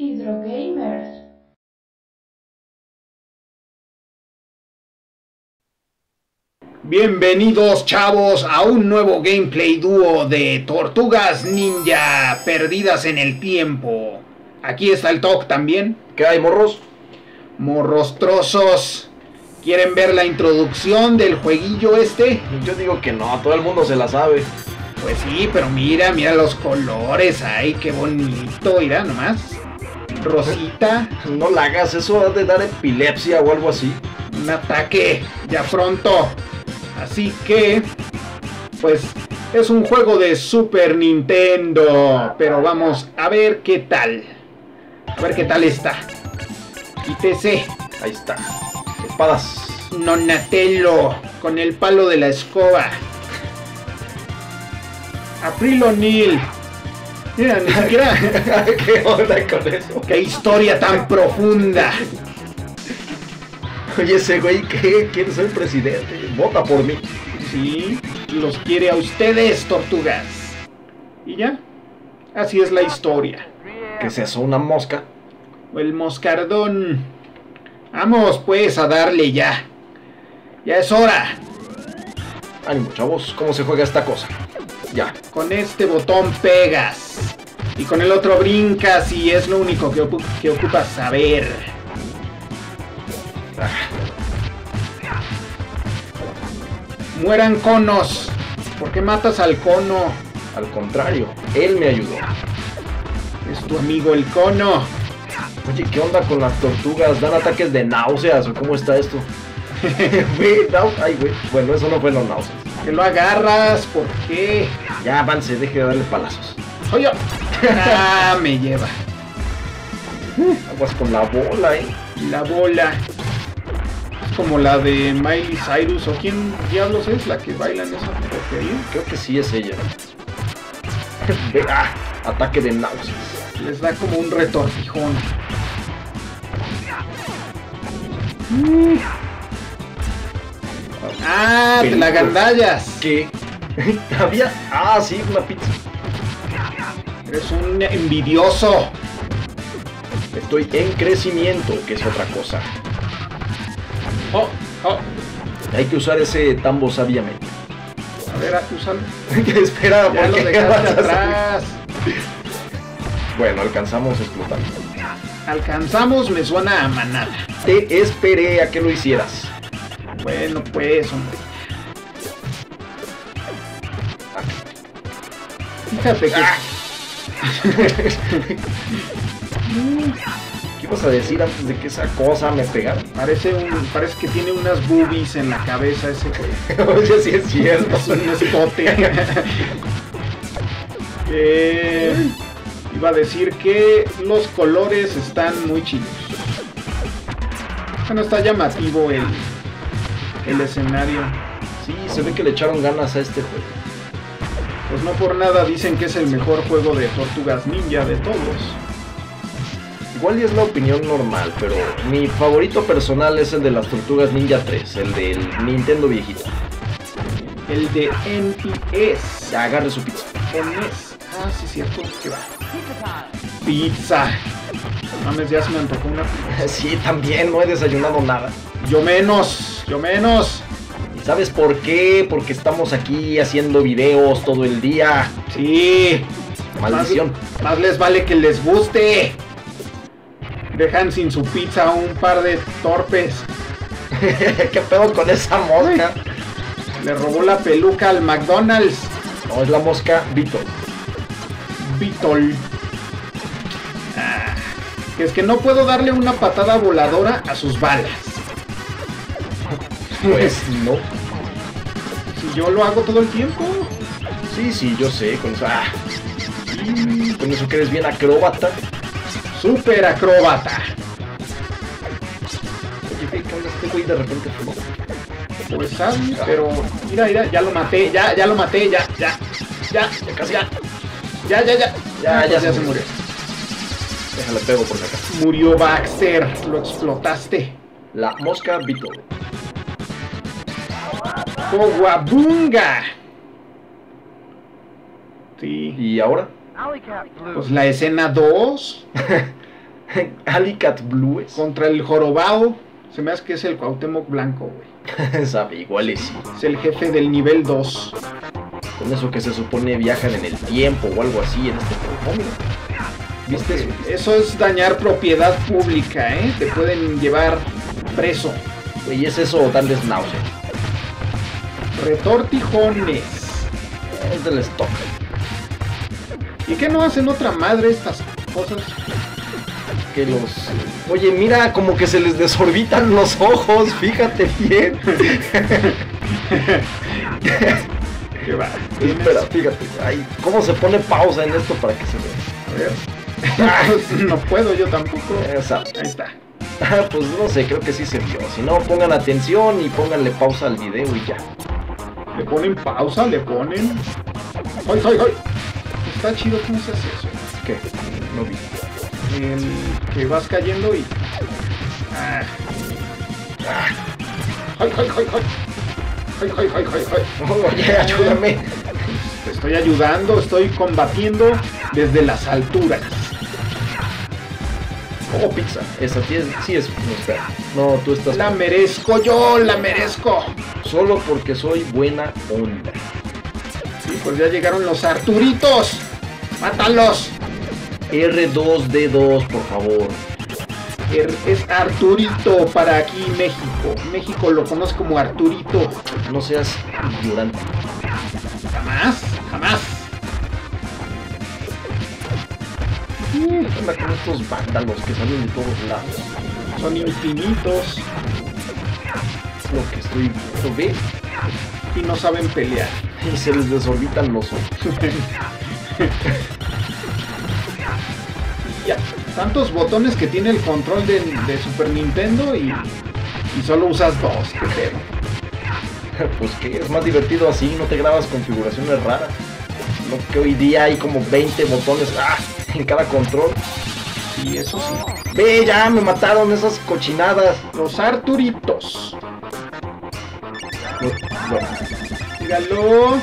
Hydrogamers. Bienvenidos chavos a un nuevo gameplay dúo de Tortugas Ninja perdidas en el tiempo. Aquí está el talk también. ¿Qué hay, morros? Morrostrosos. ¿Quieren ver la introducción del jueguillo este? Yo digo que no, todo el mundo se la sabe. Pues sí, pero mira, mira los colores. Ay, qué bonito. Mira nomás. Rosita, No la hagas, eso ha de dar epilepsia o algo así. un ataque ya pronto. Así que, pues es un juego de Super Nintendo. Pero vamos a ver qué tal. A ver qué tal está. Quítese. Ahí está. Espadas. Nonatello con el palo de la escoba. April O'Neil. Mira, ni siquiera. ¿Qué onda con eso? ¡Qué historia tan profunda! Oye, ese güey, ¿qué? ¿Quiere ser presidente? Vota por mí. Sí, los quiere a ustedes, tortugas. Y ya, así es la historia. ¿Qué es eso? ¿Una mosca? El moscardón. Vamos pues a darle ya. Ya es hora. Ánimo, chavos, ¿cómo se juega esta cosa? Ya. Con este botón pegas. Y con el otro brincas y es lo único que, ocu- que ocupas saber. Mueran conos. ¿Por qué matas al cono? Al contrario, él me ayudó. Es tu amigo el cono. Oye, ¿qué onda con las tortugas? ¿Dan ataques de náuseas o cómo está esto? Güey, Ay, güey. Bueno, eso no fue los náuseas. Que lo agarras, ¿por qué? Ya avance, deje de darle palazos. Oye, ah, me lleva. Aguas con la bola, eh. La bola. Es como la de Miley Cyrus, o quién diablos es la que baila en esa porquería. Creo que sí es ella. Ah, ataque de náuseas. Les da como un retortijón. Ah, te la gandallas. ¿Qué? Había. Ah, sí, una pizza. Eres un envidioso. Estoy en crecimiento, que es otra cosa. Oh, oh. Hay que usar ese tambo sabiamente. A ver, úsalo. Espera, Ya porque dejaste atrás. Bueno, alcanzamos a explotar. Alcanzamos, me suena a manada. Te esperé a que lo hicieras. Bueno, pues, hombre. Fíjate que Ah. ¿Qué ibas a decir antes de que esa cosa me pegara? parece, un, parece que tiene unas boobies en la cabeza ese güey. Oye, sí es cierto. Es un escote. Eh, iba a decir que los colores están muy chidos. Bueno, está llamativo el, el escenario. Sí, se ve que le echaron ganas a este juego. Pues no por nada dicen que es el mejor juego de tortugas ninja de todos. Igual y es la opinión normal, pero mi favorito personal es el de las Tortugas Ninja 3, el del Nintendo viejito. El de NES. Ya agarre su pizza. NES. Ah, sí, cierto. ¿Qué va? Pizza. Mames, ya se me antojó una. Sí, también no he desayunado nada. Yo menos, yo menos. ¿Y sabes por qué? Porque estamos aquí haciendo videos todo el día. Sí. Maldición. Más, más les vale que les guste. Dejan sin su pizza a un par de torpes. ¿Qué pedo con esa mosca? Le robó la peluca al McDonald's. No, es la mosca Beetle. Beetle. Que es que no puedo darle una patada voladora a sus balas. Pues no. Si yo lo hago todo el tiempo. Sí, sí, yo sé. Con eso, ah. Con eso que eres bien acróbata. Super acróbata. Oye, ¿qué este güey de repente? fumó? Pues sabe, pero mira, mira, ya lo maté, ya, ya lo maté, ya, ya, ya, Ya casi. ya, ya, ya, ya, Ya, ya ya se se murió. Déjale pego por acá. Murió Baxter, lo explotaste. La mosca Beetle. Coguabunga. Sí, ¿Y ahora? Blue. pues la escena 2. Alicat Blues. Contra el jorobado. Se me hace que es el Cuauhtémoc Blanco, güey. Sabe, igual es. Es el jefe del nivel 2. Con eso que se supone viajan en el tiempo o algo así en este. Mira. ¿Viste eso? Es dañar propiedad pública, ¿eh? Te pueden llevar preso. Y es eso o darles. Retortijones. Es del stock. ¿Y qué no hacen otra madre estas cosas? Que los. Oye, mira, como que se les desorbitan los ojos, fíjate bien. ¿Qué va? Espera, fíjate. Ay, ¿cómo se pone pausa en esto para que se vea? A ver. No puedo yo tampoco. Exacto. Ahí está. Ah, pues no sé, creo que sí se vio. Si no, pongan atención y pónganle pausa al video y ya. Le ponen pausa, le ponen. ¡Ay, ay, ay! Está chido cómo se hace eso. ¿Qué? No vi. El que vas cayendo y. Ah. Ah. ¡Ay, ay, ay, ay! ¡Ay, ay, ay, ay, ay! Oye, ayúdame. Te estoy ayudando, estoy combatiendo desde las alturas. Oh, pizza. Esa sí es. Sí es no, espera. No, tú estás. La merezco yo, la merezco. Solo porque soy buena onda. Sí, pues ya llegaron los Arturitos. ¡Mátalos! R2D2, por favor. Er- Es Arturito para aquí México. México lo conoce como Arturito. No seas ignorante. ¿Qué onda con estos vándalos que salen de todos lados? Son infinitos Lo que estoy viendo, ve. y no saben pelear. Y se les desorbitan los ojos. Ya, tantos botones que tiene el control de, Super Nintendo y, y solo usas dos. Qué pedo. Pues que es más divertido así, no te grabas configuraciones raras. No que hoy día hay como 20 botones ¡ah! En cada control. Y eso sí. Ve, ya me mataron esas cochinadas. Los Arturitos. No, no, Dígalo.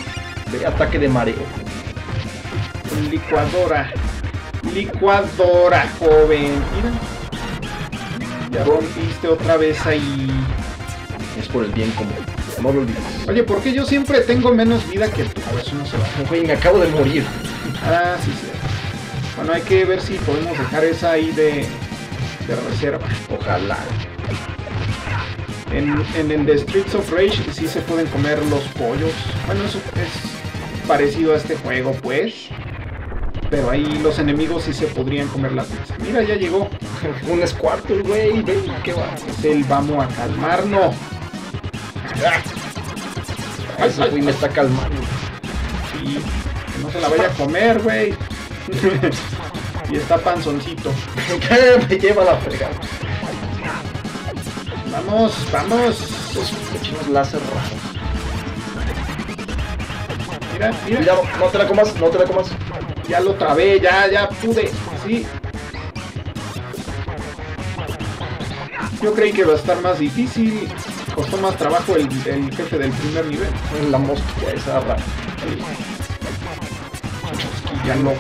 ve, ataque de mareo. Licuadora. Licuadora, joven. Mira. Ya rompiste otra vez ahí. Es por el bien común. No lo olvides. Oye, ¿por qué yo siempre tengo menos vida que tú? Eso no se va. Güey, me acabo de morir. Ah, sí, sí. Bueno, hay que ver si podemos dejar esa ahí de, reserva. Ojalá. En, en el de Streets of Rage sí se pueden comer los pollos. Bueno, eso es parecido a este juego, pues. Pero ahí los enemigos sí se podrían comer la pizza. Mira, ya llegó. Un Squirtle, güey. ¿qué va? Es el vamos a calmarnos. Ese güey me está calmando. Sí, que no se la vaya a comer, güey. y está panzoncito. me lleva la fregada. Vamos, vamos. Esos cochinos láser raros. Mira, mira. Cuidado, no te la comas, no te la comas. Ya lo trabé, ya, ya pude. Sí. Yo creí que iba a estar más difícil. Costó más trabajo el, el jefe del primer nivel. La mosquilla esa rara. Ya no.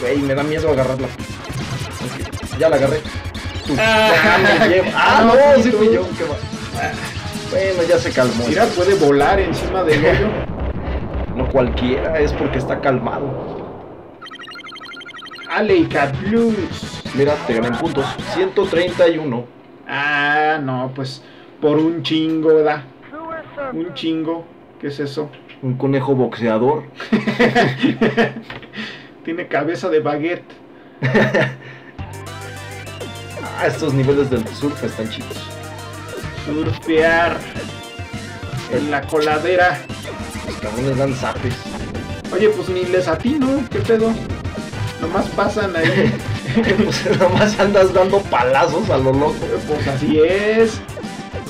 Güey, me da miedo agarrarla. Ya la agarré. Tú. Ah, me llevo. Ah, no, no, sí, fui yo. ¿Qué va? Bueno, ya se calmó. Mira, puede volar encima del hoyo. No cualquiera, es porque está calmado. Aleika Blues. Mira, te gané en puntos. 131. Ah, no, pues por un chingo, da. Un chingo. ¿Qué es eso? Un conejo boxeador. Tiene cabeza de baguette. Ah, estos niveles del surf están chicos. Surfear. En la coladera. Los cabrones dan zapes. Oye, pues ni les atino, ¿qué pedo? Nomás pasan ahí. pues nomás andas dando palazos a lo loco. pues así es.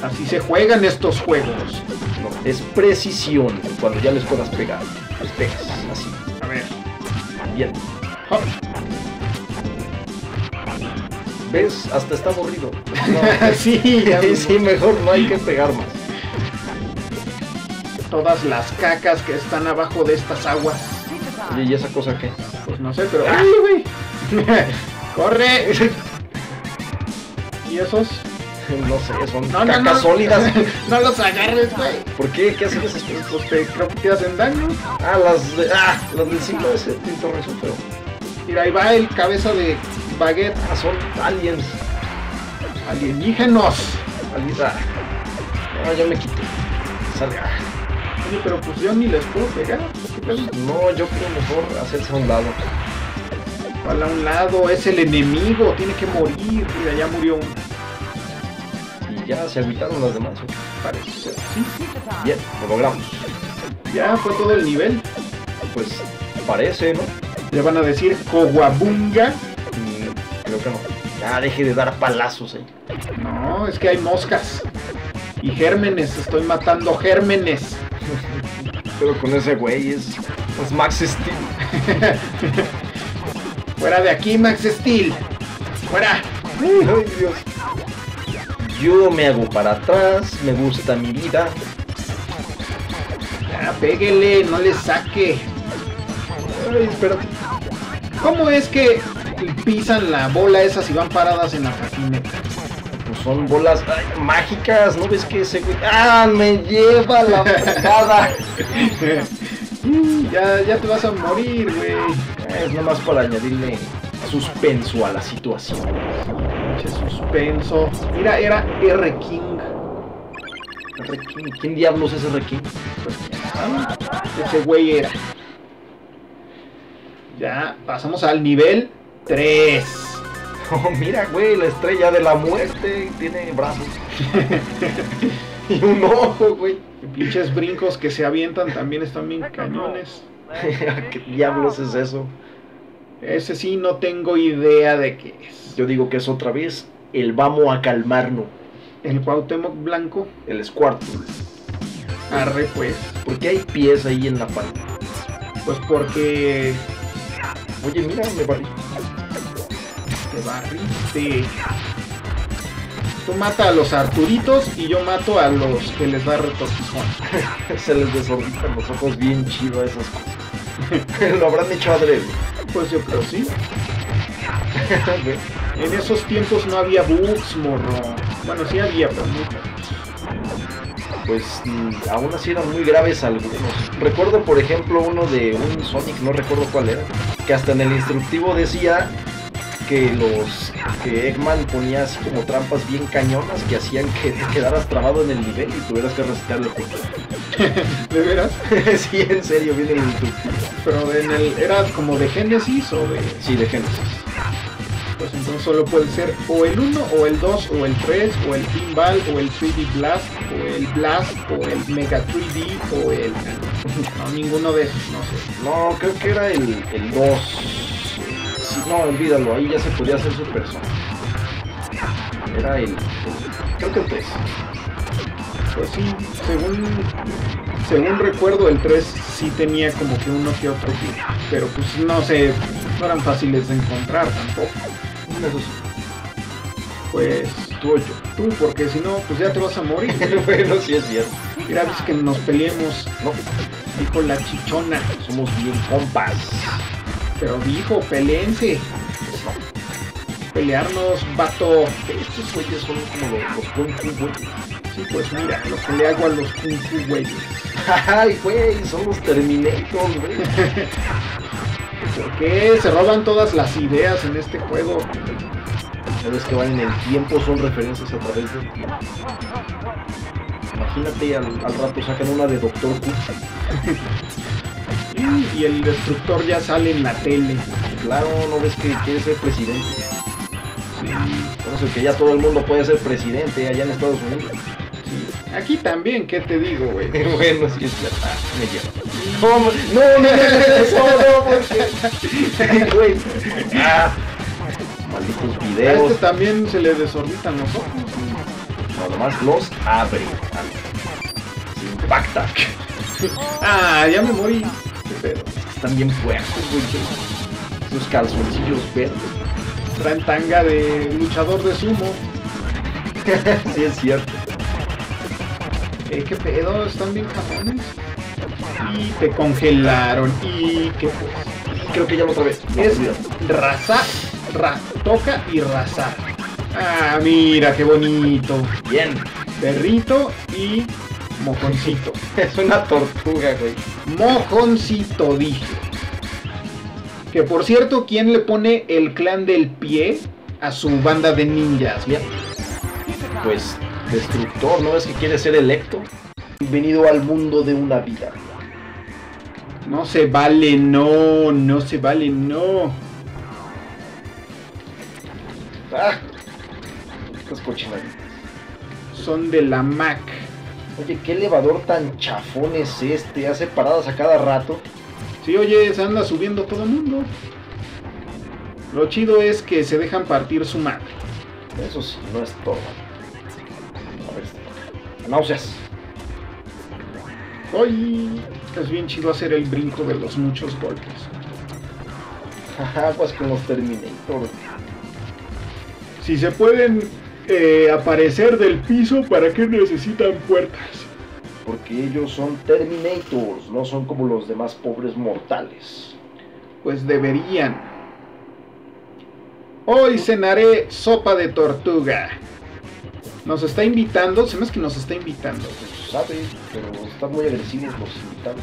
Así se juegan estos juegos. No, es precisión cuando ya les puedas pegar. Les pegas. Bien. Hop. ¿Ves? Hasta está aburrido. sí, ya sí, mejor no hay que pegar más. Todas las cacas que están abajo de estas aguas. ¿y esa cosa qué? Pues no sé, pero. ¡Ay, güey! ¡Corre! ¿Y esos? No sé, son No, cacas no. sólidas. no los agarres, güey. ¿Por qué? ¿Qué hacen esas cosas? Pues te, creo que te hacen daño. Ah, las de. Ah, las del siglo ese tinto pero. Mira, ahí va el cabeza de baguette. Ah, son aliens. Alienígenos. Aliens. Ah. No, ya me quité. Sale. Ah. Oye, pero pues yo ni les puedo pegar. No, yo creo mejor hacerse a un lado. ¿Cuál a un lado? Es el enemigo. Tiene que morir. Mira, ya murió uno. Ya se agüitaron las demás. ¿ok? Parece ser. Sí. Bien, lo logramos. Ya fue todo el nivel. Pues parece, ¿no? Le van a decir Coguabunga. Mm, creo que no. Ya deje de dar palazos ahí. No, es que hay moscas. Y gérmenes. Estoy matando gérmenes. Pero con ese güey es. Es Max Steel. Fuera de aquí, Max Steel. Fuera. Ay, Dios. Yo me hago para atrás, me gusta mi vida. Ya, péguele, no le saque. Ay, espérate. ¿Cómo es que pisan la bola esas y van paradas en la patineta? Pues son bolas ay, mágicas, ¿no ves que güey. ¡Ah! Me lleva la fregada. ya, ya te vas a morir, güey. Es nomás para añadirle suspenso a la situación. Pinche suspenso. Mira, era R. King. R. King, ¿Quién diablos es R. King? Ah, Ese güey era. Ya, pasamos al nivel 3. Oh, mira, güey, la estrella de la muerte tiene brazos. y un ojo, güey. Pinches brincos que se avientan también están bien cañones. ¿Qué diablos es eso? Ese sí no tengo idea de qué es. Yo digo que es otra vez el vamos a calmarnos, El Cuauhtémoc Blanco. el Squarto. Arre pues. ¿Por qué hay pies ahí en la palma? Pues porque Oye, mira, me barrí. te barriste. Tú mata a los Arturitos y yo mato a los que les da retortijón. Se les desorbitan los ojos bien chido a esas cosas. Lo habrán hecho adrede. Pues yo creo sí. En esos tiempos no había bugs, morro. Bueno, sí había, pero muy pues mm, aún así eran muy graves algunos. Recuerdo, por ejemplo, uno de un Sonic, no recuerdo cuál era, que hasta en el instructivo decía que los que Eggman ponía así como trampas bien cañonas que hacían que te quedaras trabado en el nivel y tuvieras que recitar el juego. ¿De veras? sí, en serio, viene el instructivo. Pero en el, ¿era como de Genesis o de...? Sí, de Genesis. Pues entonces solo puede ser o el 1 o el 2 o el 3 o el Pinball o el 3D Blast o el Blast o el Mega 3D o el... No, ninguno de esos, no sé. No, creo que era el, el 2. Sí, no, olvídalo, ahí ya se podía hacer su persona. Era el, creo que el 3. Pues sí, según, según recuerdo el 3 sí tenía como que uno que otro que... Pero pues no sé, no eran fáciles de encontrar tampoco. Eso sí. Pues Tú o yo. tú, porque si no, pues ya te vas a morir. bueno, sí es cierto. Mira, ves que nos peleemos, No, dijo la chichona. somos bien compas. Pero dijo, peleense. Pelearnos, vato. Estos güeyes son como los, los kung fu güeyes. Sí, pues mira, lo que le hago a los kung fu güeyes. Ay, güey, son los Terminators, güey. ¿Por qué se roban todas las ideas en este juego? Sabes que van en el tiempo, son referencias a través tiempo. Imagínate, al, al rato sacan una de Doctor Who. Y el destructor ya sale en la tele. Claro, ¿no ves que quiere ser presidente? Por eso que ya todo el mundo puede ser presidente allá en Estados Unidos. Aquí también, ¿qué te digo, güey? bueno, sí es cierto. Ah, me lleva. No, no, no, no, no, porque... Güey. Ah, malditos A este videos. también se le desorbitan los ojos. No, nomás los abre. Se impacta. Ah, ya me morí. ¿Qué pedo? Están bien fuertes, güey. Esos calzoncillos verdes. Traen tanga de luchador de sumo. sí, es cierto. Eh, ¿Qué pedo? Están bien cabrones. Y te congelaron. Y qué pues. Creo que ya lo. No, Es razar, ra, toca y razar. Ah, mira, qué bonito. Bien. Perrito y mojoncito. Es una tortuga, güey. Mojoncito, dije. Que por cierto, ¿quién le pone el clan del pie a su banda de ninjas? Bien. Pues, destructor, ¿no es que quiere ser electo? Bienvenido al mundo de una vida. No se vale, no, no se vale, no. Ah, estas cochinaditas. Son de la Mac. Oye, ¿qué elevador tan chafón es este? Hace paradas a cada rato. Sí, oye, se anda subiendo todo el mundo. Lo chido es que se dejan partir su madre. Eso sí, no es todo. Náuseas. Ay, es bien chido hacer el brinco de los muchos golpes. Aguas con los Terminator. Si se pueden eh, aparecer del piso, ¿para qué necesitan puertas? Porque ellos son Terminators, no son como los demás pobres mortales. Pues deberían. Hoy cenaré sopa de tortuga. Nos está invitando, se me hace que nos está invitando. Pues sabe, pero están muy agresivos los invitados.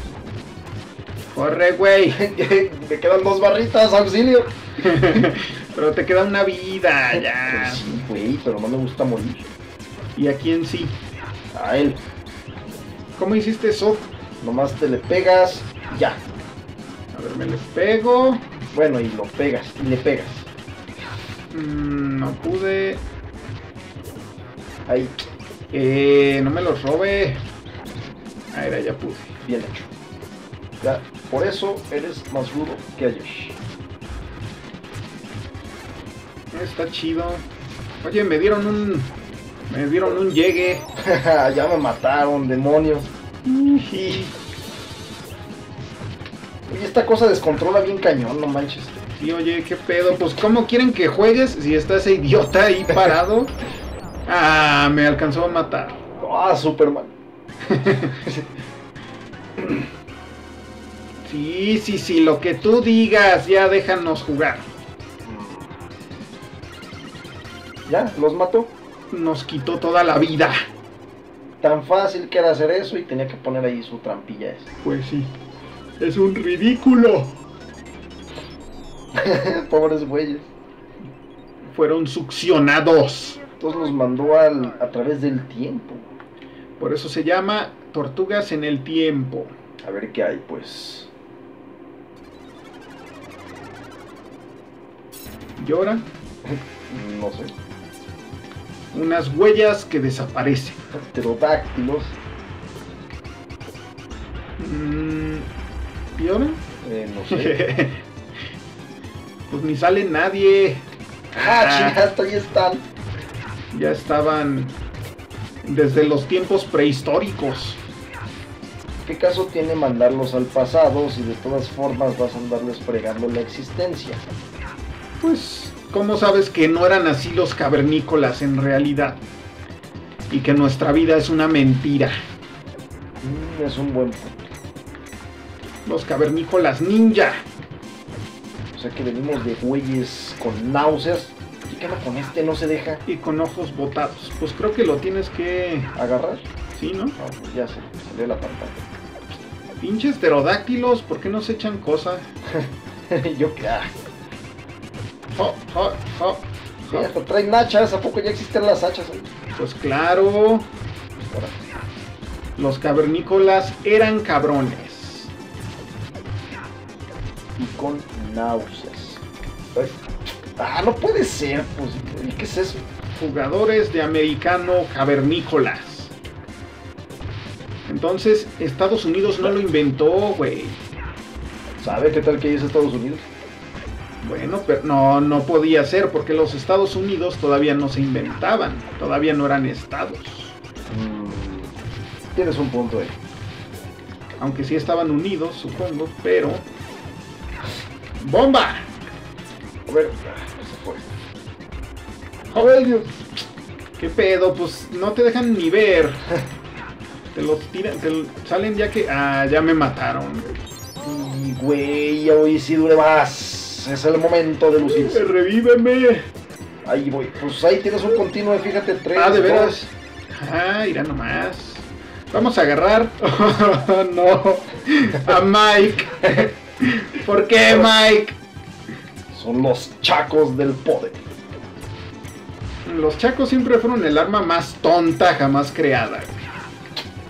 Corre, güey. Me quedan dos barritas, auxilio. pero te queda una vida, ya. Pues sí, güey, pero no me gusta morir. ¿Y a quién sí? A él. ¿Cómo hiciste eso? Nomás te le pegas ya. A ver, me le pego. Bueno, y lo pegas, y le pegas. Mm, no pude. Ahí, Eh, no me los robe. Ah, era, ya pude. bien hecho. Ya, por eso eres más rudo que ayer. Está chido. Oye, me dieron un. Me dieron un llegue. ya me mataron, demonios. Oye, esta cosa descontrola bien cañón, no manches. Sí, oye, qué pedo. Pues, ¿cómo quieren que juegues si está ese idiota ahí parado? Ah, me alcanzó a matar. Ah, Superman. Sí, sí, sí, lo que tú digas, ya déjanos jugar. Ya, los mató. Nos quitó toda la vida. Tan fácil que era hacer eso y tenía que poner ahí su trampilla esa. Pues sí. Es un ridículo. Pobres güeyes. Fueron succionados. Entonces los mandó al, a través del tiempo. Por eso se llama Tortugas en el Tiempo. A ver qué hay, pues. Llora. No sé. Unas huellas que desaparecen. Pterodáctilos. Mm, ¿Y ahora? Eh, no sé. pues ni sale nadie. ah, chingaste, ahí están. Ya estaban desde los tiempos prehistóricos. ¿Qué caso tiene mandarlos al pasado si de todas formas vas a andarles fregando la existencia? Pues, ¿cómo sabes que no eran así los cavernícolas en realidad? Y que nuestra vida es una mentira. Mm, es un buen punto. Los cavernícolas ninja. O sea que venimos de güeyes con náuseas. ¿Y qué no con este no se deja Y con ojos botados. Pues creo que lo tienes que... agarrar? Sí, ¿no? Ah, pues ya se salió la pantalla. Pinches pterodáctilos, ¿por qué no se echan cosas? Yo qué. Jo, sí, jo. hasta traen hachas. ¿A poco ya existen las hachas? Pues claro, los cavernícolas eran cabrones. y con náuseas. Ay. Ah, no puede ser, pues. ¿Y qué es eso? Jugadores de americano cavernícolas. Entonces, Estados Unidos no lo inventó, güey. ¿Sabe qué tal que es Estados Unidos? Bueno, pero no, no podía ser porque los Estados Unidos todavía no se inventaban, todavía no eran estados. Mm, tienes un punto ahí. Aunque sí estaban unidos, supongo, pero... ¡Bomba! Ah, se fue. ¡Ay, Dios! ¿Qué pedo? Pues no te dejan ni ver. Te los tiran, te lo- salen ya que... Ah, ya me mataron. Y güey, hoy sí dure más. Es el momento de lucirse. ¡Revíveme! Ahí voy. Pues ahí tienes un continuo, fíjate, tres. Ah, de veras. Ah, irá nomás. Vamos a agarrar. no. A Mike. ¿Por qué, Mike? Son los chacos del poder. Los chacos siempre fueron el arma más tonta jamás creada.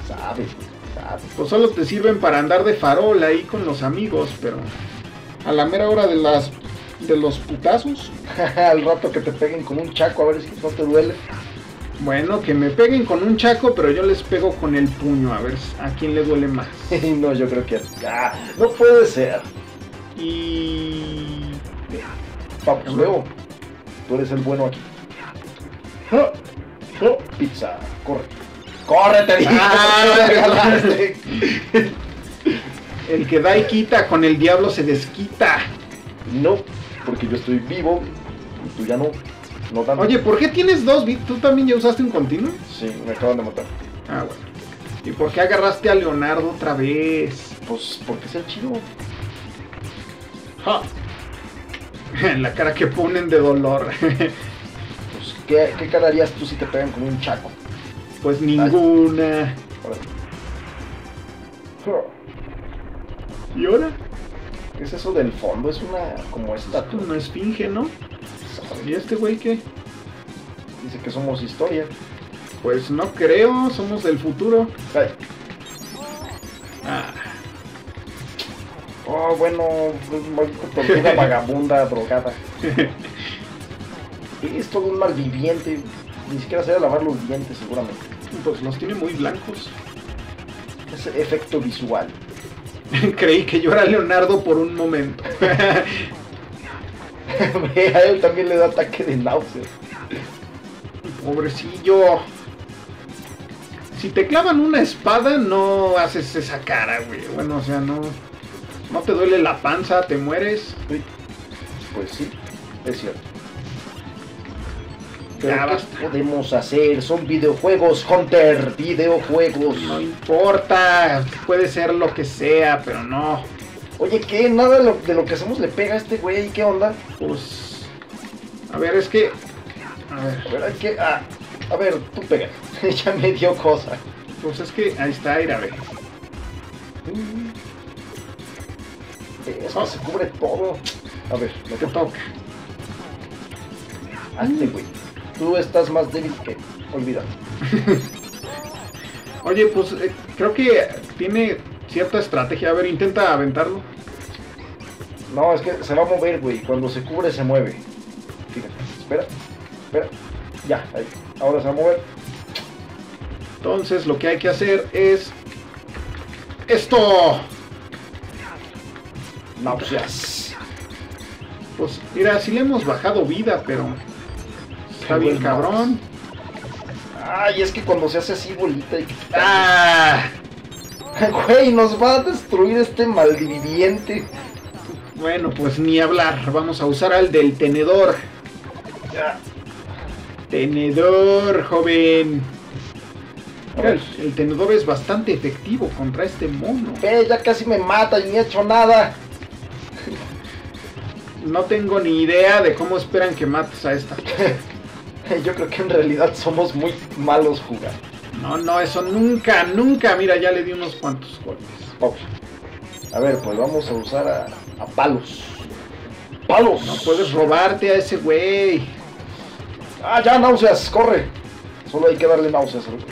Sabe, sabe. Pues solo te sirven para andar de farol ahí con los amigos, pero a la mera hora de las de los putazos, Al rato que te peguen con un chaco, a ver si no te duele. bueno, que me peguen con un chaco, pero yo les pego con el puño, a ver a quién le duele más. no, yo creo que. Ah, no puede ser. Y Vamos, luego. Tú eres el bueno aquí. Ah, Pizza, corre. ¡Corre, te! Ah, el que da y quita con el diablo se desquita. No, porque yo estoy vivo y tú ya no. No tanto. Oye, ¿por qué tienes dos bits? ¿Tú también ya usaste un continuo? Sí, me acaban de matar. Ah, bueno. ¿Y por qué agarraste a Leonardo otra vez? Pues porque es el chido. Ja. La cara que ponen de dolor. Pues, ¿qué, ¿qué cara harías tú si te pegan con un chaco? Pues ninguna. ¿Y ahora? ¿Qué es eso del fondo? Es una como estatua. no esfinge, ¿no? ¿Y este güey qué? Dice que somos historia. Pues no creo, somos del futuro. Ay. Oh, bueno, tortuga vagabunda, drogada. Es todo un malviviente. Ni siquiera sabe lavar los dientes, seguramente. pues los tiene muy blancos. Es efecto visual. Creí que yo era Leonardo por un momento. a él también le da ataque de náuseas. Pobrecillo. Si te clavan una espada, no haces esa cara, güey. Bueno, o sea, no. No te duele la panza, te mueres. Pues sí, es cierto. Ya Pero ¿qué basta. podemos hacer? Son videojuegos, Hunter, videojuegos. No importa. Puede ser lo que sea, pero no. Oye, ¿qué? Nada de lo, de lo que hacemos le pega a este güey, ¿qué onda? Pues. A ver, es que. A ver, A ver, hay que... ah, a ver, tú pega. ya me dio cosa. pues es que. Ahí está, ir a ver. Es que se cubre todo. A ver, lo Te que toca. Hazte, güey. Tú estás más débil que... Olvídalo. Oye, pues eh, creo que tiene cierta estrategia. A ver, intenta aventarlo. No, es que se va a mover, güey. Cuando se cubre, se mueve. Fíjate. Espera. Espera. Ya, ahí. Ahora se va a mover. Entonces lo que hay que hacer es esto. Náuseas. Pues mira, sí le hemos bajado vida, pero está bien cabrón. Ay, es que cuando se hace así bolita y... Ah, Güey, nos va a destruir este malviviente. bueno, pues ni hablar. Vamos a usar al del tenedor. Ya. Tenedor, joven. Mira, ver. el, el tenedor es bastante efectivo contra este mono. Ve, ya casi me mata y ni he hecho nada. No tengo ni idea de cómo esperan que mates a esta. Yo creo que en realidad somos muy malos jugando. No, no, eso nunca, nunca. Mira, ya le di unos cuantos golpes. A ver, pues vamos a usar a, a palos. ¡Palos! No puedes robarte a ese güey. Ah, ya, náuseas, corre. Solo hay que darle náuseas. al güey.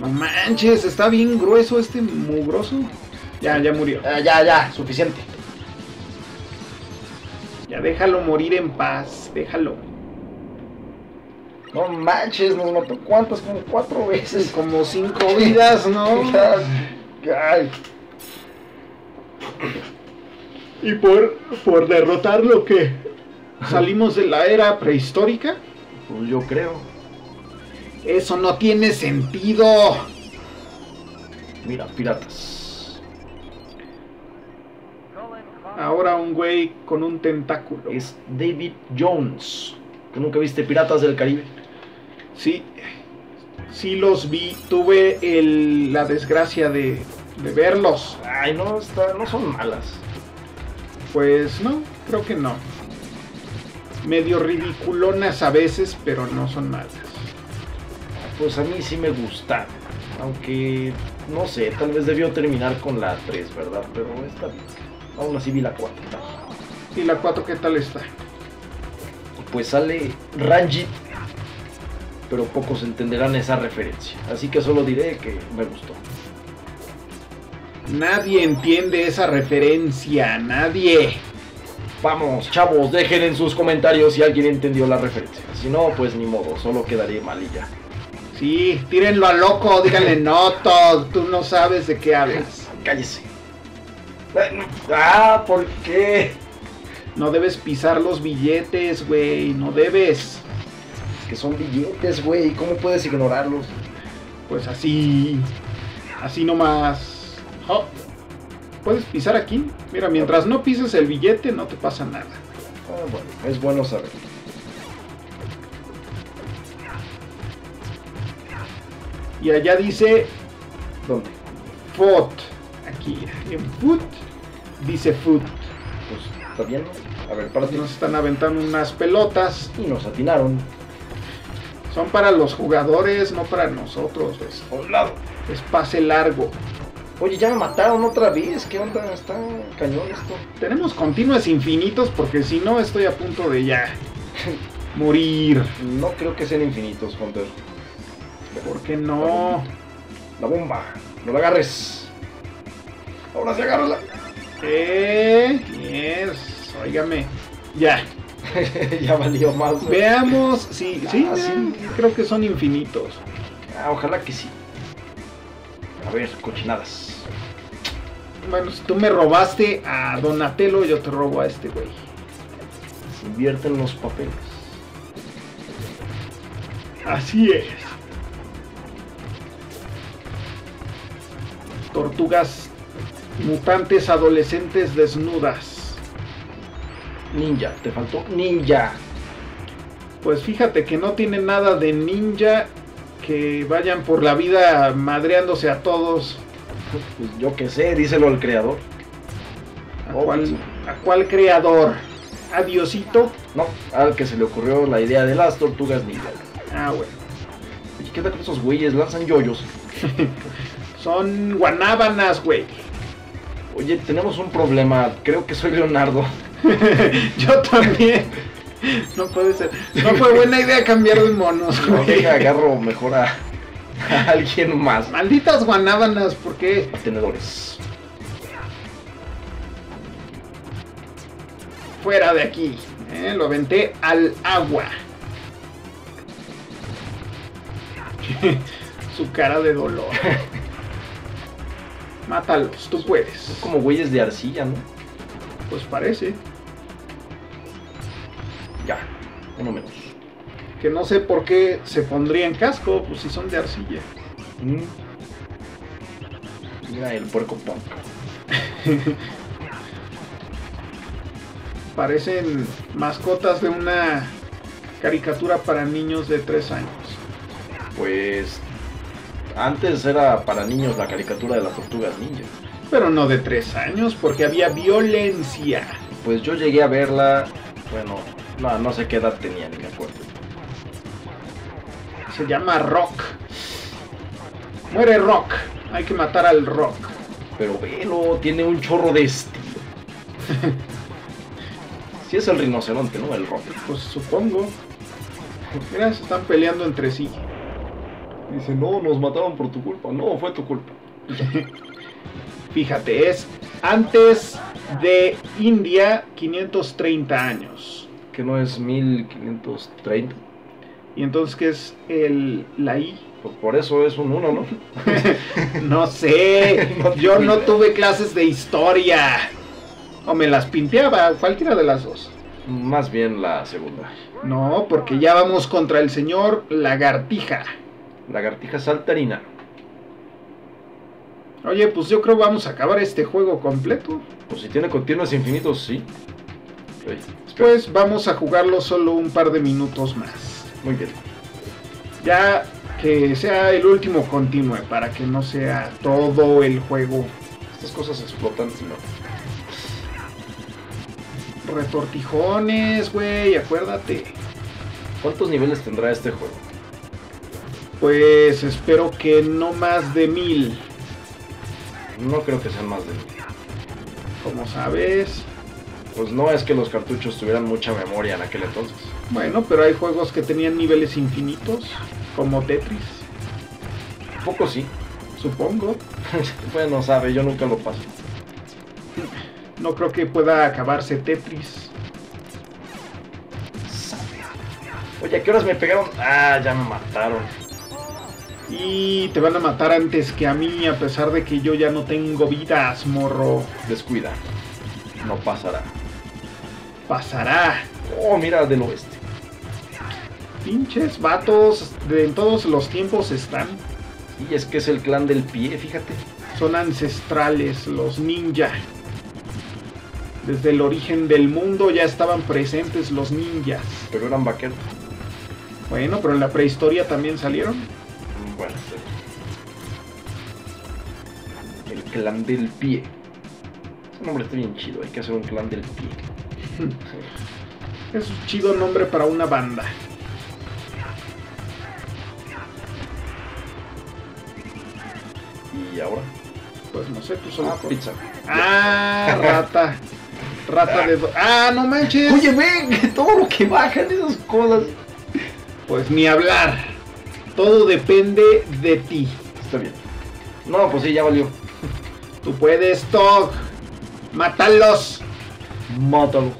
No manches, está bien grueso este mugroso. Ya, ya murió. Ah, ya, ya, suficiente. Ya déjalo morir en paz, déjalo. No manches, nos mató cuántas, como cuatro veces. Como cinco vidas, ¿no? Ay, Y por, por derrotar lo que salimos de la era prehistórica, pues yo creo. eso no tiene sentido. Mira, piratas. Ahora un güey con un tentáculo. Es David Jones. ¿Que nunca viste Piratas del Caribe? Sí, sí los vi. Tuve el- la desgracia de, de verlos. Ay, no, está, no son malas. Pues no, creo que no. Medio ridiculonas a veces, pero no son malas. Pues a mí sí me gusta. Aunque, no sé, tal vez debió terminar con la 3, ¿verdad? Pero está bien. Aún así vi la 4. ¿Y la 4 qué tal está? Pues sale Ranjit. Pero pocos entenderán esa referencia. Así que solo diré que me gustó. Nadie entiende esa referencia, nadie. Vamos, chavos, dejen en sus comentarios si alguien entendió la referencia. Si no, pues ni modo, solo quedaría mal y ya. Sí, tírenlo a loco, díganle no, Todd, tú no sabes de qué hablas. Cállese. Ah, ¿por qué? No debes pisar los billetes, güey, no debes. Es que son billetes, güey, ¿cómo puedes ignorarlos? Pues así, así nomás. Oh, ¿Puedes pisar aquí? Mira, mientras no pises el billete no te pasa nada. Ah, bueno, es bueno saber. Y allá dice ¿Dónde? foot. Aquí, en foot, dice foot. Pues, ¿está bien? A ver, párate. Nos están aventando unas pelotas. Y nos atinaron. Son para los jugadores, no para nosotros. Es, A un lado. es pase largo. Oye, ya me mataron otra vez. ¿Qué onda? Está cañón esto. Tenemos continuos infinitos porque si no estoy a punto de ya morir. No creo que sean infinitos, Hunter. ¿Por qué no? La bomba. No la agarres. Ahora sí agárrala. Eh, yes, óigame. Ya. ya valió más. güey. Veamos, sí, sí, Ah, mira, sí. creo que son infinitos. Ah, ojalá que sí. A ver, cochinadas. Bueno, si tú me robaste a Donatello, yo te robo a este güey. Se invierten los papeles. Así es. Tortugas mutantes adolescentes desnudas. Ninja, te faltó ninja. Pues fíjate que no tiene nada de ninja que vayan por la vida madreándose a todos. Pues yo qué sé, díselo al creador. ¿A Oh, cuál, sí. a cuál creador? ¿A Diosito? No, al que se le ocurrió la idea de las tortugas ninja. Ah, bueno. ¿qué tal con esos güeyes? Lanzan yoyos. Son guanábanas, güey. Oye, tenemos un problema. Creo que soy Leonardo. Yo también. No puede ser. No fue buena idea cambiar de monos, No, deja, agarro mejor a, a alguien más. Malditas guanábanas, ¿por qué? Tenedores. Fuera de aquí. ¿eh? Lo aventé al agua. Su cara de dolor. Mátalos, tú puedes. Como güeyes de arcilla, ¿no? Pues parece. Ya, uno menos. Que no sé por qué se pondrían casco, pues si son de arcilla. Mm. Mira el puerco punk. Parecen mascotas de una caricatura para niños de 3 años. Pues antes era para niños la caricatura de las tortugas ninja. Pero no de 3 años, porque había violencia. Pues yo llegué a verla, bueno, no, no sé qué edad tenía, ni me acuerdo. Se llama Rock. Muere Rock. Hay que matar al Rock. Pero velo, tiene un chorro de estilo. Si es el rinoceronte, ¿no? El rock. Pues supongo. Mira, se están peleando entre sí. Dice, no, nos mataron por tu culpa. No, fue tu culpa. Fíjate, es antes de India 530 años. Que no es 1530. ¿Y entonces qué es el, la I? Pues por eso es un 1, ¿no? No sé, yo no tuve clases de historia. O me las pinteaba, cualquiera de las dos. Más bien la segunda. No, porque ya vamos contra el señor Lagartija. Lagartija saltarina. Oye, pues yo creo vamos a acabar este juego completo. Pues si tiene continuos infinitos, sí. Espera. Pues vamos a jugarlo solo un par de minutos más. Muy bien. Ya que sea el último continue, para que no sea todo el juego. Estas cosas explotan. No. Retortijones, güey, acuérdate. ¿Cuántos niveles tendrá este juego? Pues espero que no más de mil. No creo que sean más de mil. Como sabes. Pues no es que los cartuchos tuvieran mucha memoria en aquel entonces. Bueno, pero hay juegos que tenían niveles infinitos, como Tetris, Poco sí. supongo. bueno, sabe, yo nunca lo paso. No creo que pueda acabarse Tetris. Oye, ¿a qué horas me pegaron? Ah, ya me mataron. Y te van a matar antes que a mí, a pesar de que yo ya no tengo vidas, morro. Descuida. No pasará. Pasará. Oh, mira, del oeste. Pinches vatos de en todos los tiempos están. Y es que es el clan del pie, fíjate. Son ancestrales, los ninja. Desde el origen del mundo ya estaban presentes los ninjas. Pero eran vaqueros. Bueno, pero en la prehistoria también salieron. El clan del pie. Ese nombre está bien chido, hay que hacer un clan del pie. Es un chido nombre para una banda. Y ahora. Pues no sé, tú solo. Ah, pizza. Ah, rata. Rata de... do- Ah, no manches. Oye, ven, todo lo que bajan esas cosas. Pues ni hablar. Todo depende de ti. Está bien. No, pues sí, ya valió. Tú puedes, Tog. Mátalos. Mátalo.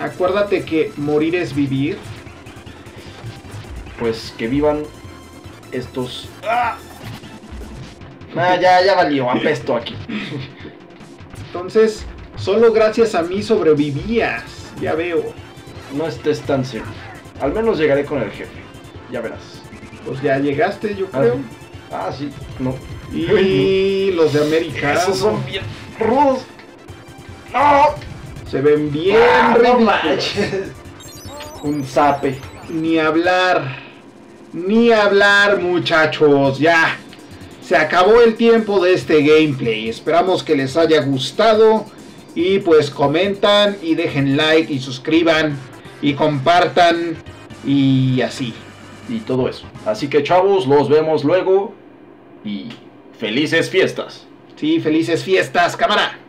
Acuérdate que morir es vivir. Pues que vivan estos. ¡Ah! Ah, ya, ya valió, apesto aquí. Entonces, solo gracias a mí sobrevivías. Ya veo. No estés tan serio. Al menos llegaré con el jefe. Ya verás. Pues ya llegaste, yo creo. Ah, sí, no. Y los de América Esos son bien rudos. ¡No! se ven bien Ah, ridículos. Un zape. Ni hablar. Ni hablar, muchachos. Ya. Se acabó el tiempo de este gameplay. Esperamos que les haya gustado. Y pues comentan y dejen like y suscriban y compartan y así. Y todo eso. Así que chavos, los vemos luego. Y felices fiestas. Sí, felices fiestas, cámara.